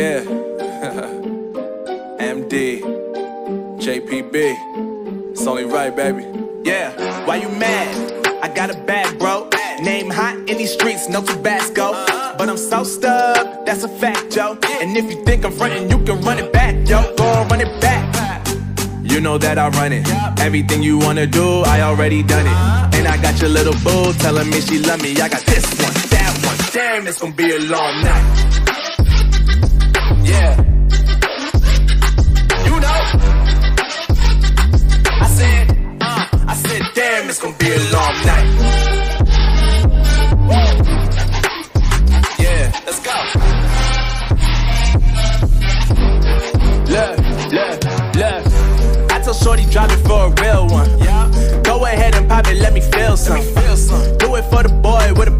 Yeah. MD. JPB. It's only right, baby. Yeah, why you mad? I got a bag, bro. Name hot in these streets, no Tabasco. But I'm so stuck, that's a fact, yo. And if you think I'm frontin', you can run it back, yo. Go on, run it back. You know that I run it. Everything you wanna do, I already done it. And I got your little boo telling me she love me. I got this one, that one. Damn, it's gonna be a long night. Be long night. Yeah, let's go. Look, look, look. I told Shorty drop it for a real one. Go ahead and pop it, let me feel some. Do it for the boy with a